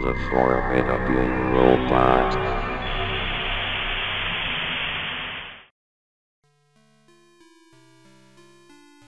The Formidable Robot.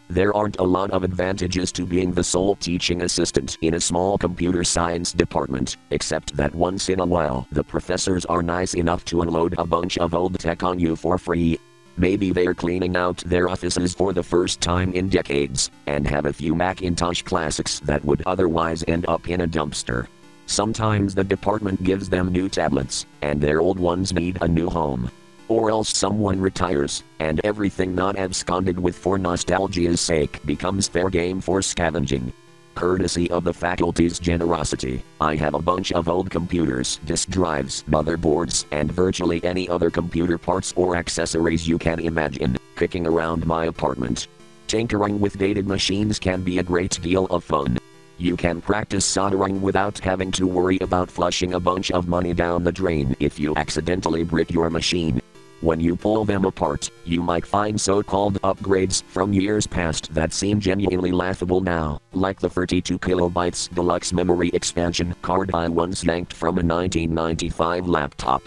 There aren't a lot of advantages to being the sole teaching assistant in a small computer science department, except that once in a while the professors are nice enough to unload a bunch of old tech on you for free. Maybe they're cleaning out their offices for the first time in decades, and have a few Macintosh classics that would otherwise end up in a dumpster. Sometimes the department gives them new tablets, and their old ones need a new home or else someone retires, and everything not absconded with for nostalgia's sake becomes fair game for scavenging. Courtesy of the faculty's generosity, I have a bunch of old computers, disk drives, motherboards, and virtually any other computer parts or accessories you can imagine, kicking around my apartment. Tinkering with dated machines can be a great deal of fun. You can practice soldering without having to worry about flushing a bunch of money down the drain if you accidentally brick your machine. When you pull them apart, you might find so called upgrades from years past that seem genuinely laughable now, like the 32 kilobytes deluxe memory expansion card I once yanked from a 1995 laptop.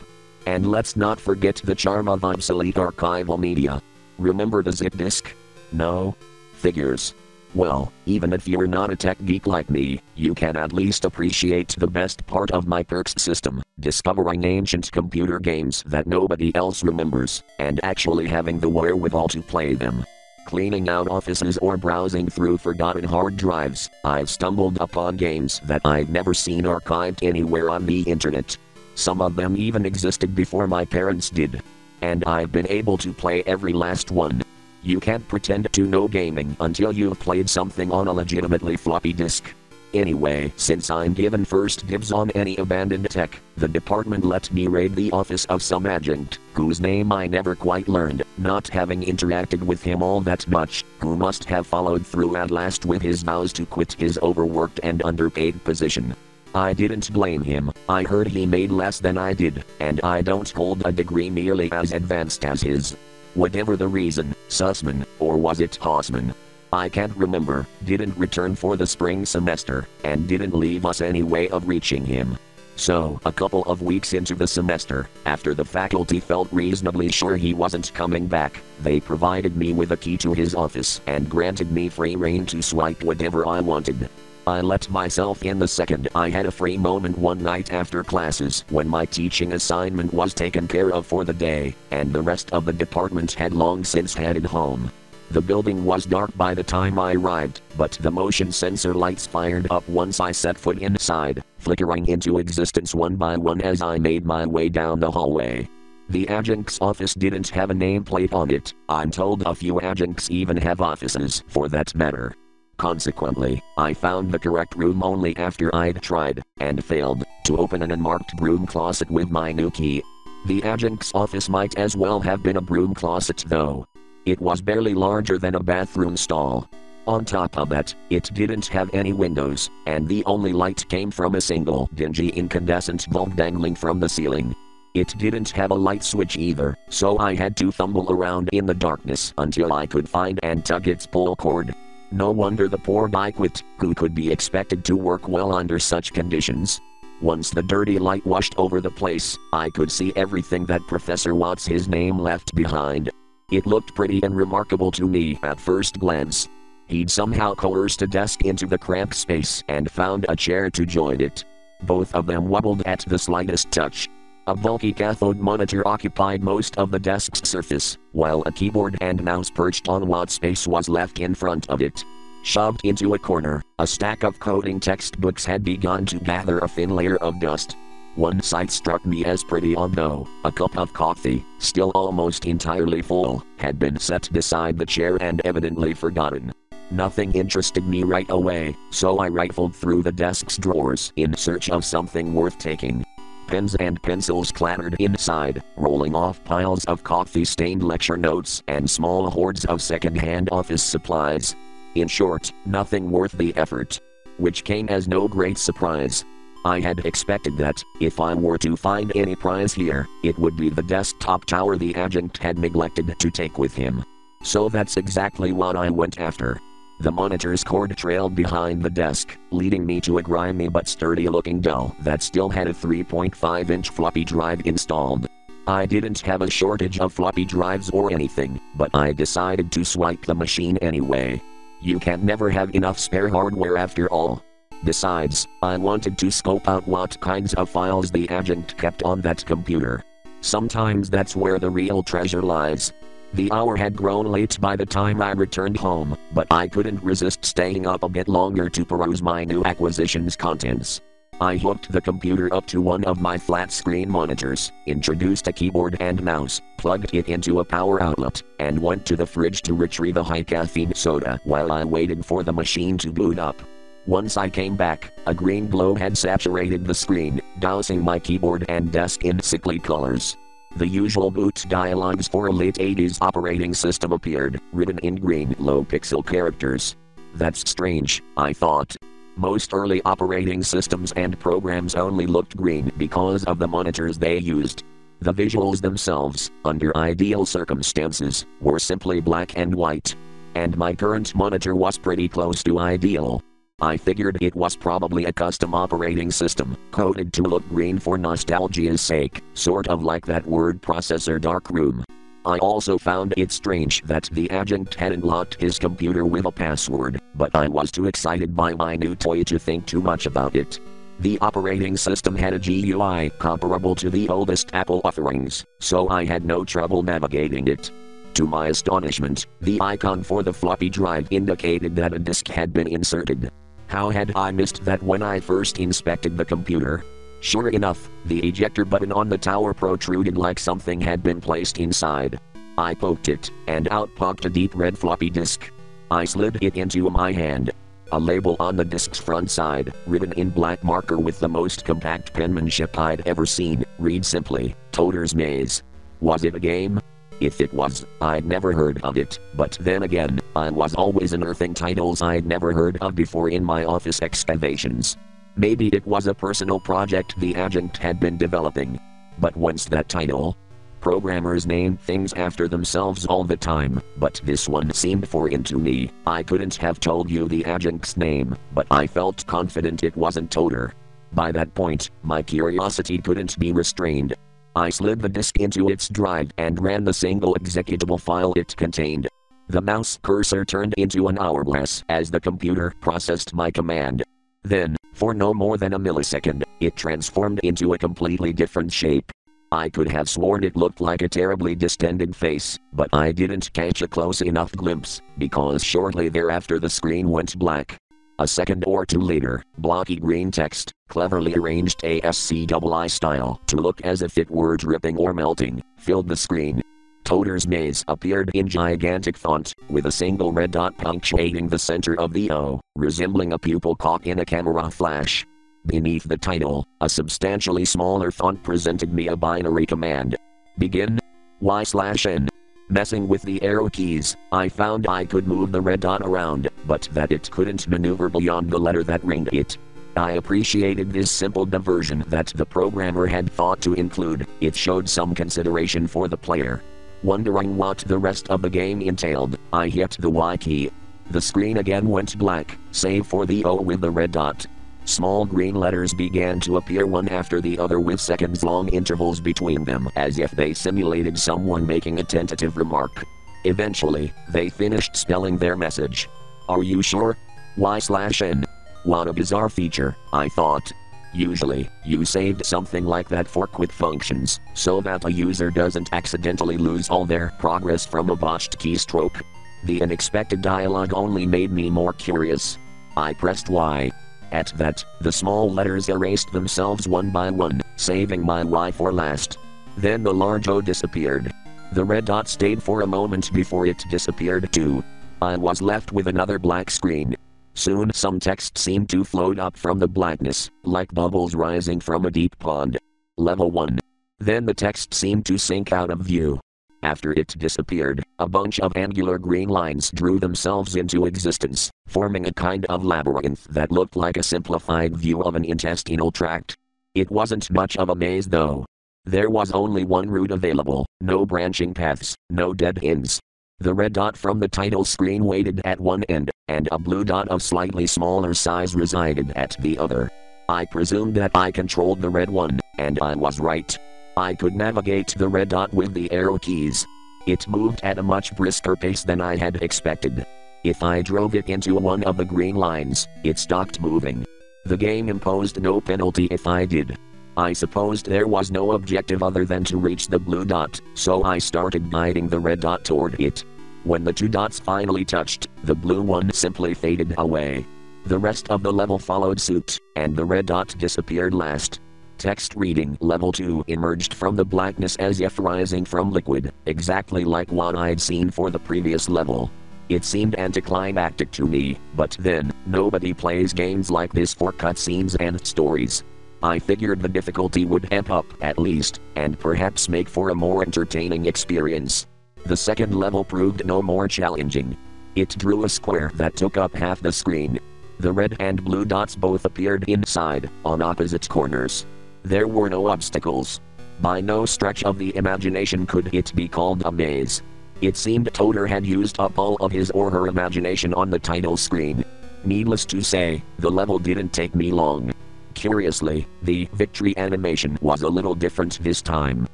And let's not forget the charm of obsolete archival media. Remember the zip disk? No? Figures. Well, even if you're not a tech geek like me, you can at least appreciate the best part of my perks system discovering ancient computer games that nobody else remembers, and actually having the wherewithal to play them. Cleaning out offices or browsing through forgotten hard drives, I've stumbled upon games that I've never seen archived anywhere on the internet. Some of them even existed before my parents did. And I've been able to play every last one. You can't pretend to know gaming until you've played something on a legitimately floppy disk. Anyway, since I'm given first dibs on any abandoned tech, the department let me raid the office of some adjunct, whose name I never quite learned, not having interacted with him all that much, who must have followed through at last with his vows to quit his overworked and underpaid position. I didn't blame him, I heard he made less than I did, and I don't hold a degree nearly as advanced as his. Whatever the reason, Sussman, or was it Hossman? I can't remember, didn't return for the spring semester, and didn't leave us any way of reaching him. So, a couple of weeks into the semester, after the faculty felt reasonably sure he wasn't coming back, they provided me with a key to his office and granted me free reign to swipe whatever I wanted. I let myself in the second I had a free moment one night after classes when my teaching assignment was taken care of for the day, and the rest of the department had long since headed home. The building was dark by the time I arrived, but the motion sensor lights fired up once I set foot inside, flickering into existence one by one as I made my way down the hallway. The adjunct's office didn't have a nameplate on it, I'm told a few adjuncts even have offices, for that matter. Consequently, I found the correct room only after I'd tried, and failed, to open an unmarked broom closet with my new key. The adjunct's office might as well have been a broom closet though. It was barely larger than a bathroom stall. On top of that, it didn't have any windows, and the only light came from a single dingy incandescent bulb dangling from the ceiling. It didn't have a light switch either, so I had to fumble around in the darkness until I could find and tug its pull cord. No wonder the poor guy quit, who could be expected to work well under such conditions. Once the dirty light washed over the place, I could see everything that Professor Watts his name left behind. It looked pretty and remarkable to me at first glance. He'd somehow coerced a desk into the cramped space and found a chair to join it. Both of them wobbled at the slightest touch. A bulky cathode monitor occupied most of the desk's surface, while a keyboard and mouse perched on what space was left in front of it. Shoved into a corner, a stack of coding textbooks had begun to gather a thin layer of dust. One sight struck me as pretty odd though. A cup of coffee, still almost entirely full, had been set beside the chair and evidently forgotten. Nothing interested me right away, so I rifled through the desk's drawers in search of something worth taking. Pens and pencils clattered inside, rolling off piles of coffee stained lecture notes and small hordes of second hand office supplies. In short, nothing worth the effort. Which came as no great surprise. I had expected that, if I were to find any prize here, it would be the desktop tower the adjunct had neglected to take with him. So that's exactly what I went after. The monitor's cord trailed behind the desk, leading me to a grimy but sturdy looking Dell that still had a 3.5 inch floppy drive installed. I didn't have a shortage of floppy drives or anything, but I decided to swipe the machine anyway. You can never have enough spare hardware after all. Besides, I wanted to scope out what kinds of files the agent kept on that computer. Sometimes that's where the real treasure lies. The hour had grown late by the time I returned home, but I couldn't resist staying up a bit longer to peruse my new acquisition's contents. I hooked the computer up to one of my flat screen monitors, introduced a keyboard and mouse, plugged it into a power outlet, and went to the fridge to retrieve a high caffeine soda while I waited for the machine to boot up. Once I came back, a green glow had saturated the screen, dousing my keyboard and desk in sickly colors. The usual boot dialogues for a late 80s operating system appeared, written in green low pixel characters. That's strange, I thought. Most early operating systems and programs only looked green because of the monitors they used. The visuals themselves, under ideal circumstances, were simply black and white. And my current monitor was pretty close to ideal. I figured it was probably a custom operating system, coded to look green for nostalgia's sake, sort of like that word processor Darkroom. I also found it strange that the agent hadn't locked his computer with a password, but I was too excited by my new toy to think too much about it. The operating system had a GUI comparable to the oldest Apple offerings, so I had no trouble navigating it. To my astonishment, the icon for the floppy drive indicated that a disk had been inserted. How had I missed that when I first inspected the computer? Sure enough, the ejector button on the tower protruded like something had been placed inside. I poked it, and out popped a deep red floppy disk. I slid it into my hand. A label on the disk's front side, written in black marker with the most compact penmanship I'd ever seen, read simply, Toter's Maze. Was it a game? If it was, I'd never heard of it, but then again, I was always unearthing titles I'd never heard of before in my office excavations. Maybe it was a personal project the adjunct had been developing. But what's that title? Programmers name things after themselves all the time, but this one seemed foreign to me. I couldn't have told you the adjunct's name, but I felt confident it wasn't Toter. By that point, my curiosity couldn't be restrained. I slid the disk into its drive and ran the single executable file it contained. The mouse cursor turned into an hourglass as the computer processed my command. Then, for no more than a millisecond, it transformed into a completely different shape. I could have sworn it looked like a terribly distended face, but I didn't catch a close enough glimpse, because shortly thereafter the screen went black. A second or two later, blocky green text, cleverly arranged ASCII style to look as if it were dripping or melting, filled the screen. Toter's Maze appeared in gigantic font, with a single red dot punctuating the center of the O, resembling a pupil caught in a camera flash. Beneath the title, a substantially smaller font presented me a binary command. Begin. Y slash N. Messing with the arrow keys, I found I could move the red dot around, but that it couldn't maneuver beyond the letter that ringed it. I appreciated this simple diversion that the programmer had thought to include, it showed some consideration for the player. Wondering what the rest of the game entailed, I hit the Y key. The screen again went black, save for the O with the red dot. Small green letters began to appear one after the other with seconds long intervals between them as if they simulated someone making a tentative remark. Eventually, they finished spelling their message. Are you sure? Y slash N. What a bizarre feature, I thought. Usually, you saved something like that for quick functions, so that a user doesn't accidentally lose all their progress from a botched keystroke. The unexpected dialogue only made me more curious. I pressed Y. At that, the small letters erased themselves one by one, saving my Y for last. Then the large O disappeared. The red dot stayed for a moment before it disappeared too. I was left with another black screen. Soon some text seemed to float up from the blackness, like bubbles rising from a deep pond. Level 1. Then the text seemed to sink out of view. After it disappeared, a bunch of angular green lines drew themselves into existence, forming a kind of labyrinth that looked like a simplified view of an intestinal tract. It wasn't much of a maze though. There was only one route available, no branching paths, no dead ends. The red dot from the title screen waited at one end, and a blue dot of slightly smaller size resided at the other. I presumed that I controlled the red one, and I was right. I could navigate the red dot with the arrow keys. It moved at a much brisker pace than I had expected. If I drove it into one of the green lines, it stopped moving. The game imposed no penalty if I did. I supposed there was no objective other than to reach the blue dot, so I started guiding the red dot toward it. When the two dots finally touched, the blue one simply faded away. The rest of the level followed suit, and the red dot disappeared last. Text reading level 2 emerged from the blackness as if rising from liquid, exactly like what I'd seen for the previous level. It seemed anticlimactic to me, but then, nobody plays games like this for cutscenes and stories. I figured the difficulty would amp up at least, and perhaps make for a more entertaining experience. The second level proved no more challenging. It drew a square that took up half the screen. The red and blue dots both appeared inside, on opposite corners. There were no obstacles. By no stretch of the imagination could it be called a maze. It seemed Toter had used up all of his or her imagination on the title screen. Needless to say, the level didn't take me long. Curiously, the victory animation was a little different this time.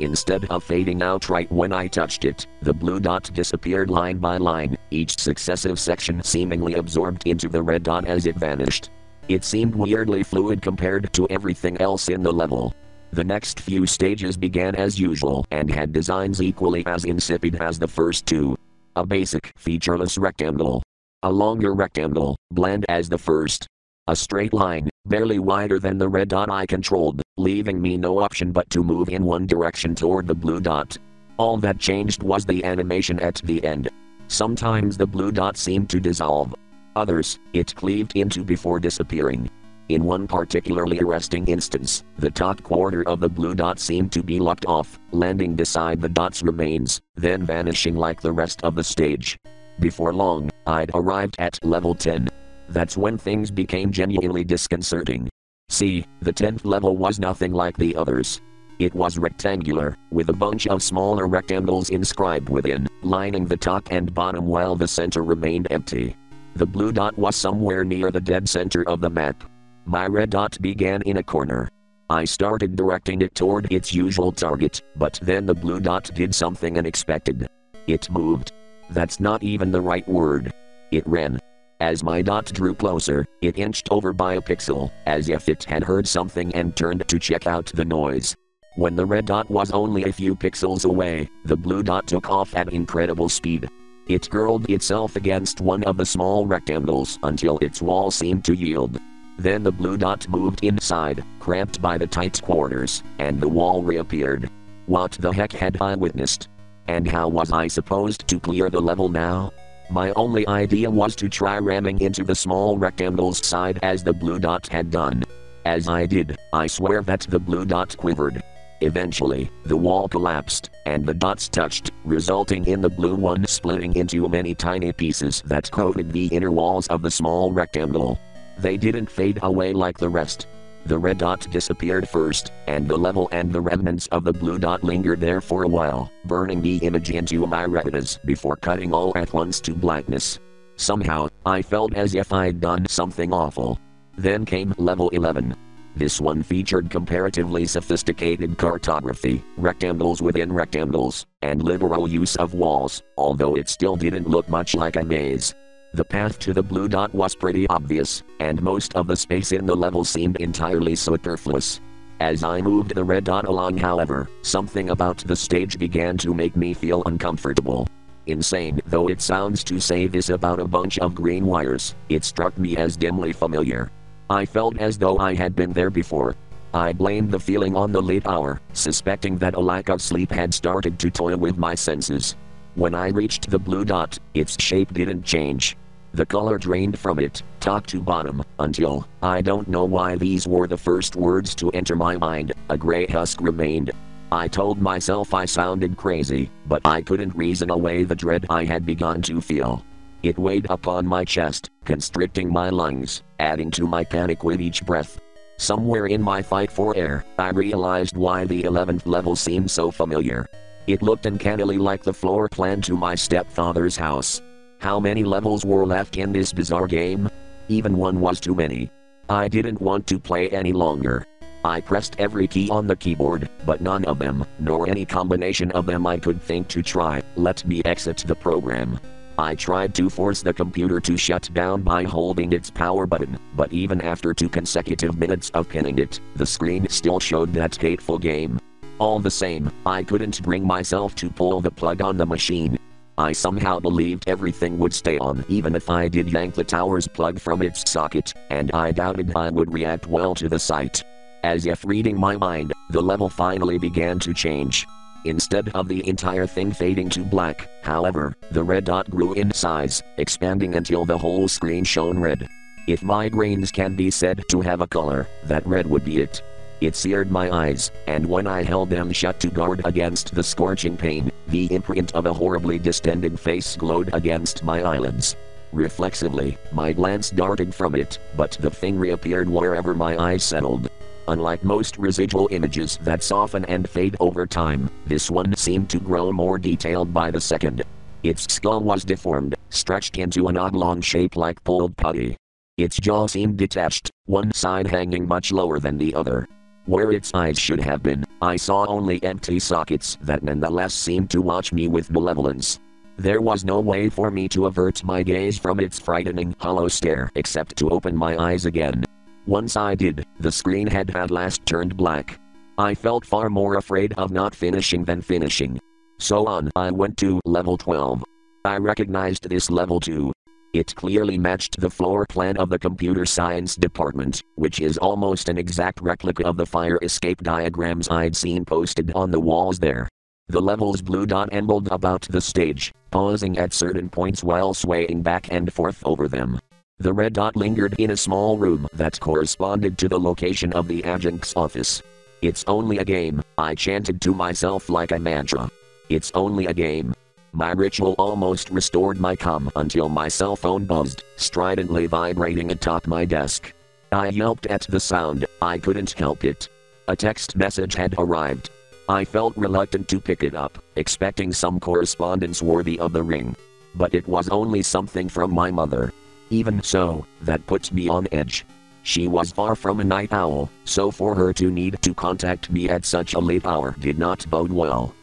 Instead of fading out right when I touched it, the blue dot disappeared line by line, each successive section seemingly absorbed into the red dot as it vanished. It seemed weirdly fluid compared to everything else in the level. The next few stages began as usual and had designs equally as insipid as the first two. A basic, featureless rectangle. A longer rectangle, bland as the first. A straight line, barely wider than the red dot I controlled, leaving me no option but to move in one direction toward the blue dot. All that changed was the animation at the end. Sometimes the blue dot seemed to dissolve. Others, it cleaved into before disappearing. In one particularly arresting instance, the top quarter of the blue dot seemed to be locked off, landing beside the dot's remains, then vanishing like the rest of the stage. Before long, I'd arrived at level 10. That's when things became genuinely disconcerting. See, the 10th level was nothing like the others. It was rectangular, with a bunch of smaller rectangles inscribed within, lining the top and bottom while the center remained empty. The blue dot was somewhere near the dead center of the map. My red dot began in a corner. I started directing it toward its usual target, but then the blue dot did something unexpected. It moved. That's not even the right word. It ran. As my dot drew closer, it inched over by a pixel, as if it had heard something and turned to check out the noise. When the red dot was only a few pixels away, the blue dot took off at incredible speed. It curled itself against one of the small rectangles until its wall seemed to yield. Then the blue dot moved inside, cramped by the tight quarters, and the wall reappeared. What the heck had I witnessed? And how was I supposed to clear the level now? My only idea was to try ramming into the small rectangle's side as the blue dot had done. As I did, I swear that the blue dot quivered. Eventually, the wall collapsed, and the dots touched, resulting in the blue one splitting into many tiny pieces that coated the inner walls of the small rectangle. They didn't fade away like the rest. The red dot disappeared first, and the level and the remnants of the blue dot lingered there for a while, burning the image into my retinas before cutting all at once to blackness. Somehow, I felt as if I'd done something awful. Then came level 11. This one featured comparatively sophisticated cartography, rectangles within rectangles, and liberal use of walls, although it still didn't look much like a maze. The path to the blue dot was pretty obvious, and most of the space in the level seemed entirely superfluous. As I moved the red dot along, however, something about the stage began to make me feel uncomfortable. Insane though it sounds to say this about a bunch of green wires, it struck me as dimly familiar. I felt as though I had been there before. I blamed the feeling on the late hour, suspecting that a lack of sleep had started to toy with my senses. When I reached the blue dot, its shape didn't change. The color drained from it, top to bottom, until, I don't know why these were the first words to enter my mind, a gray husk remained. I told myself I sounded crazy, but I couldn't reason away the dread I had begun to feel. It weighed upon my chest, constricting my lungs, adding to my panic with each breath. Somewhere in my fight for air, I realized why the 11th level seemed so familiar. It looked uncannily like the floor plan to my stepfather's house. How many levels were left in this bizarre game? Even one was too many. I didn't want to play any longer. I pressed every key on the keyboard, but none of them, nor any combination of them I could think to try, let me exit the program. I tried to force the computer to shut down by holding its power button, but even after two consecutive minutes of pinning it, the screen still showed that hateful game. All the same, I couldn't bring myself to pull the plug on the machine. I somehow believed everything would stay on even if I did yank the tower's plug from its socket, and I doubted I would react well to the sight. As if reading my mind, the level finally began to change. Instead of the entire thing fading to black, however, the red dot grew in size, expanding until the whole screen shone red. If my brains can be said to have a color, that red would be it. It seared my eyes, and when I held them shut to guard against the scorching pain, the imprint of a horribly distended face glowed against my eyelids. Reflexively, my glance darted from it, but the thing reappeared wherever my eyes settled. Unlike most residual images that soften and fade over time, this one seemed to grow more detailed by the second. Its skull was deformed, stretched into an oblong shape like pulled putty. Its jaw seemed detached, one side hanging much lower than the other. Where its eyes should have been, I saw only empty sockets that nonetheless seemed to watch me with malevolence. There was no way for me to avert my gaze from its frightening hollow stare except to open my eyes again. Once I did, the screen had at last turned black. I felt far more afraid of not finishing than finishing. So on I went to level 12. I recognized this level too. It clearly matched the floor plan of the computer science department, which is almost an exact replica of the fire escape diagrams I'd seen posted on the walls there. The level's blue dot ambled about the stage, pausing at certain points while swaying back and forth over them. The red dot lingered in a small room that corresponded to the location of the adjunct's office. It's only a game, I chanted to myself like a mantra. It's only a game. My ritual almost restored my calm until my cell phone buzzed, stridently vibrating atop my desk. I yelped at the sound, I couldn't help it. A text message had arrived. I felt reluctant to pick it up, expecting some correspondence worthy of the ring. But it was only something from my mother. Even so, that puts me on edge. She was far from a night owl, so for her to need to contact me at such a late hour did not bode well.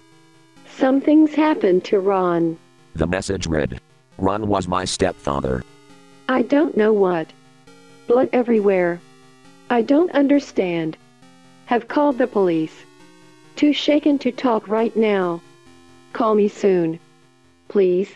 Something's happened to Ron. The message read Ron was my stepfather. I don't know what. Blood everywhere. I don't understand. Have called the police. Too shaken to talk right now. Call me soon. Please.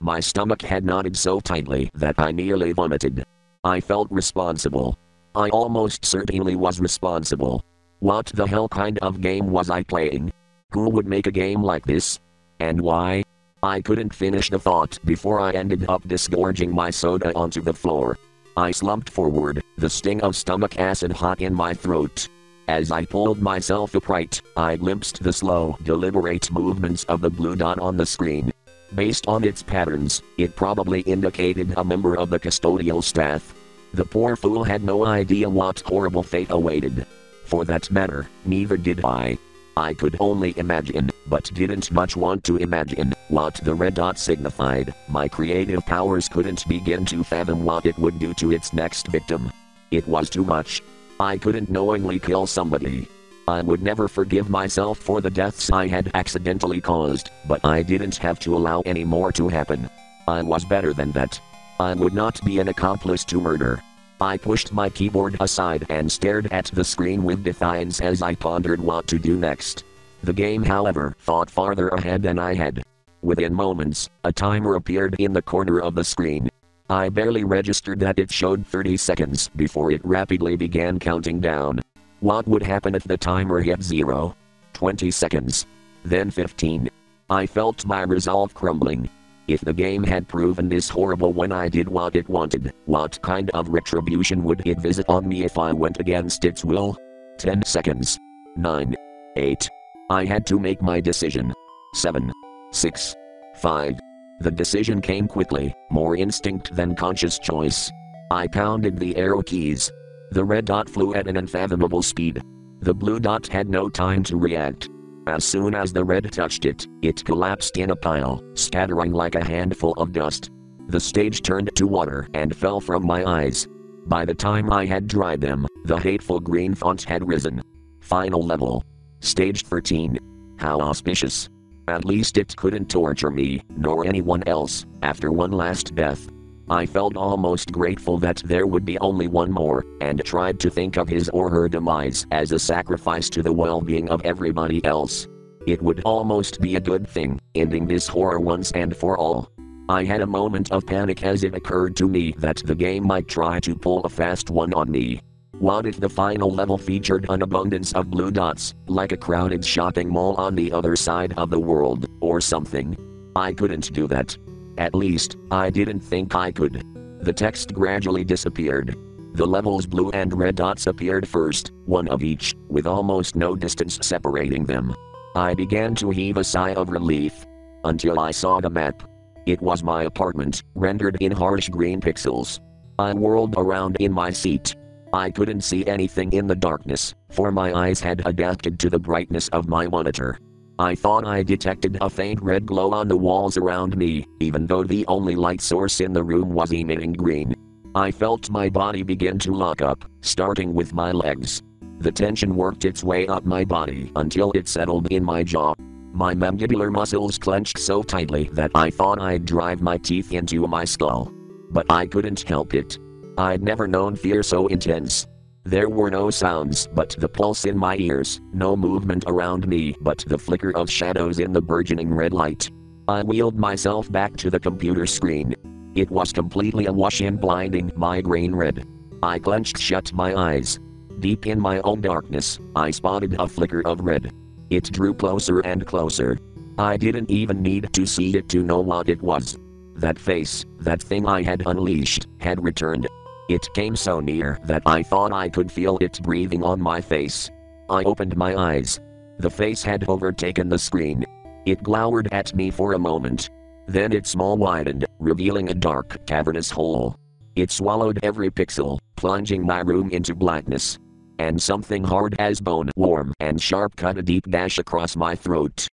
My stomach had knotted so tightly that I nearly vomited. I felt responsible. I almost certainly was responsible. What the hell kind of game was I playing? Who would make a game like this? And why? I couldn't finish the thought before I ended up disgorging my soda onto the floor. I slumped forward, the sting of stomach acid hot in my throat. As I pulled myself upright, I glimpsed the slow, deliberate movements of the blue dot on the screen. Based on its patterns, it probably indicated a member of the custodial staff. The poor fool had no idea what horrible fate awaited. For that matter, neither did I. I could only imagine, but didn't much want to imagine, what the red dot signified. My creative powers couldn't begin to fathom what it would do to its next victim. It was too much. I couldn't knowingly kill somebody. I would never forgive myself for the deaths I had accidentally caused, but I didn't have to allow any more to happen. I was better than that. I would not be an accomplice to murder. I pushed my keyboard aside and stared at the screen with defiance as I pondered what to do next. The game, however, thought farther ahead than I had. Within moments, a timer appeared in the corner of the screen. I barely registered that it showed 30 seconds before it rapidly began counting down. What would happen if the timer hit zero? 20 seconds. Then 15. I felt my resolve crumbling. If the game had proven this horrible when I did what it wanted, what kind of retribution would it visit on me if I went against its will? 10 seconds. 9. 8. I had to make my decision. 7. 6. 5. The decision came quickly, more instinct than conscious choice. I pounded the arrow keys. The red dot flew at an unfathomable speed. The blue dot had no time to react. As soon as the red touched it, it collapsed in a pile, scattering like a handful of dust. The stage turned to water and fell from my eyes. By the time I had dried them, the hateful green font had risen. Final level. Stage 13. How auspicious. At least it couldn't torture me, nor anyone else, after one last death. I felt almost grateful that there would be only one more, and tried to think of his or her demise as a sacrifice to the well being of everybody else. It would almost be a good thing, ending this horror once and for all. I had a moment of panic as it occurred to me that the game might try to pull a fast one on me. What if the final level featured an abundance of blue dots, like a crowded shopping mall on the other side of the world, or something? I couldn't do that. At least, I didn't think I could. The text gradually disappeared. The levels blue and red dots appeared first, one of each, with almost no distance separating them. I began to heave a sigh of relief. Until I saw the map. It was my apartment, rendered in harsh green pixels. I whirled around in my seat. I couldn't see anything in the darkness, for my eyes had adapted to the brightness of my monitor. I thought I detected a faint red glow on the walls around me, even though the only light source in the room was emitting green. I felt my body begin to lock up, starting with my legs. The tension worked its way up my body until it settled in my jaw. My mandibular muscles clenched so tightly that I thought I'd drive my teeth into my skull. But I couldn't help it. I'd never known fear so intense. There were no sounds but the pulse in my ears, no movement around me but the flicker of shadows in the burgeoning red light. I wheeled myself back to the computer screen. It was completely awash in blinding migraine red. I clenched shut my eyes. Deep in my own darkness, I spotted a flicker of red. It drew closer and closer. I didn't even need to see it to know what it was. That face, that thing I had unleashed, had returned. It came so near that I thought I could feel it breathing on my face. I opened my eyes. The face had overtaken the screen. It glowered at me for a moment. Then its small widened, revealing a dark, cavernous hole. It swallowed every pixel, plunging my room into blackness and something hard as bone, warm and sharp cut a deep gash across my throat.